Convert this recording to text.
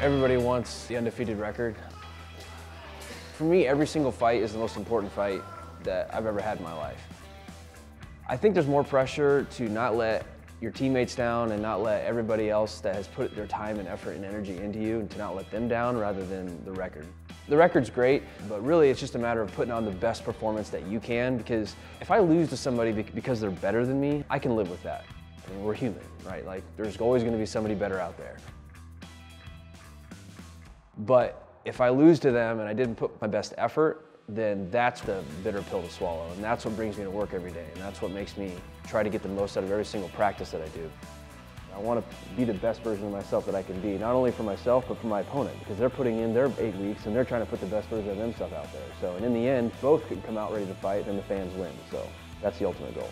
Everybody wants the undefeated record. For me, every single fight is the most important fight that I've ever had in my life. I think there's more pressure to not let your teammates down and not let everybody else that has put their time and effort and energy into you and to not let them down rather than the record. The record's great, but really it's just a matter of putting on the best performance that you can because if I lose to somebody because they're better than me, I can live with that. I mean, we're human, right? Like there's always gonna be somebody better out there. But if I lose to them and I didn't put my best effort, then that's the bitter pill to swallow. And that's what brings me to work every day. And that's what makes me try to get the most out of every single practice that I do. I want to be the best version of myself that I can be, not only for myself, but for my opponent, because they're putting in their eight weeks and they're trying to put the best version of themselves out there. So, and in the end, both can come out ready to fight and the fans win. So that's the ultimate goal.